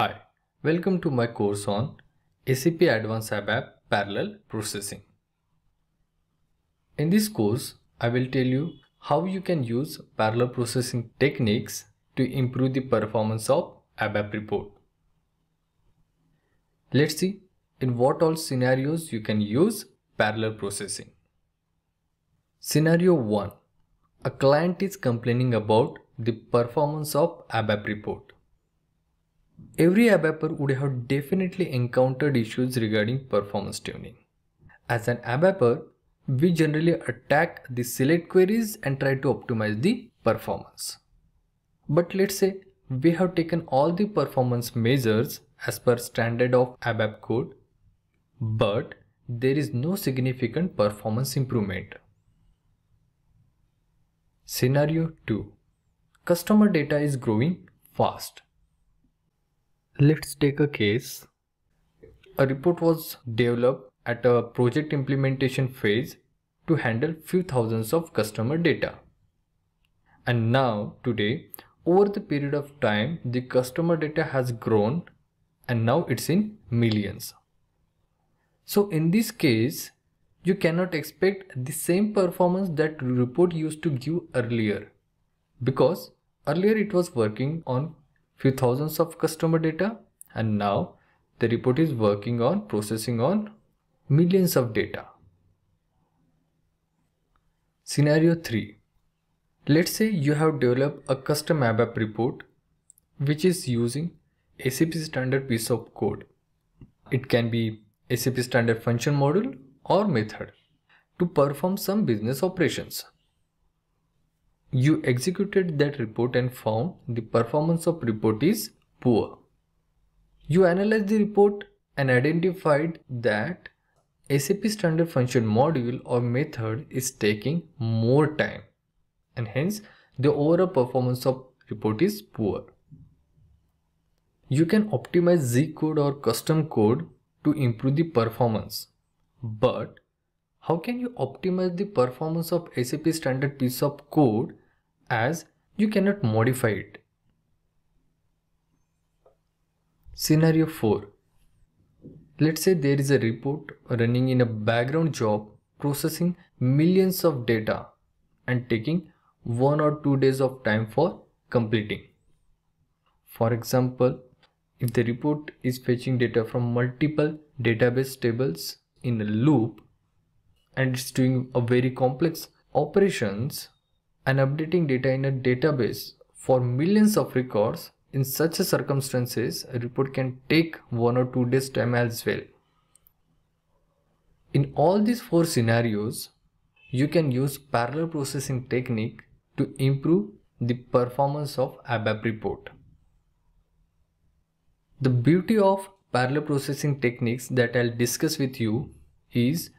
Hi, welcome to my course on SAP Advanced ABAP Parallel Processing. In this course, I will tell you how you can use parallel processing techniques to improve the performance of ABAP report. Let's see in what all scenarios you can use parallel processing. Scenario 1. A client is complaining about the performance of ABAP report. Every ABAPer would have definitely encountered issues regarding performance tuning. As an ABAPer, we generally attack the select queries and try to optimize the performance. But let's say we have taken all the performance measures as per standard of ABAP code, but there is no significant performance improvement. Scenario 2 Customer data is growing fast. Let's take a case. A report was developed at a project implementation phase to handle few thousands of customer data. And now today, over the period of time, the customer data has grown and now it's in millions. So in this case, you cannot expect the same performance that report used to give earlier because earlier it was working on few thousands of customer data and now the report is working on processing on millions of data. Scenario 3. Let's say you have developed a custom ABAP report which is using SAP standard piece of code. It can be SAP standard function module or method to perform some business operations. You executed that report and found the performance of report is poor. You analyzed the report and identified that SAP standard function module or method is taking more time and hence the overall performance of report is poor. You can optimize Z code or custom code to improve the performance but how can you optimize the performance of SAP standard piece of code as you cannot modify it? Scenario 4. Let's say there is a report running in a background job processing millions of data and taking one or two days of time for completing. For example, if the report is fetching data from multiple database tables in a loop and it's doing a very complex operations and updating data in a database for millions of records in such circumstances a report can take one or two days time as well. In all these four scenarios you can use parallel processing technique to improve the performance of ABAP report. The beauty of parallel processing techniques that I'll discuss with you is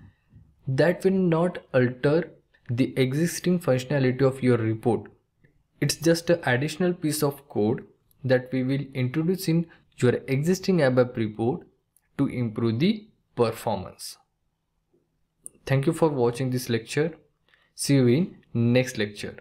that will not alter the existing functionality of your report. It's just an additional piece of code that we will introduce in your existing ABAP report to improve the performance. Thank you for watching this lecture. See you in next lecture.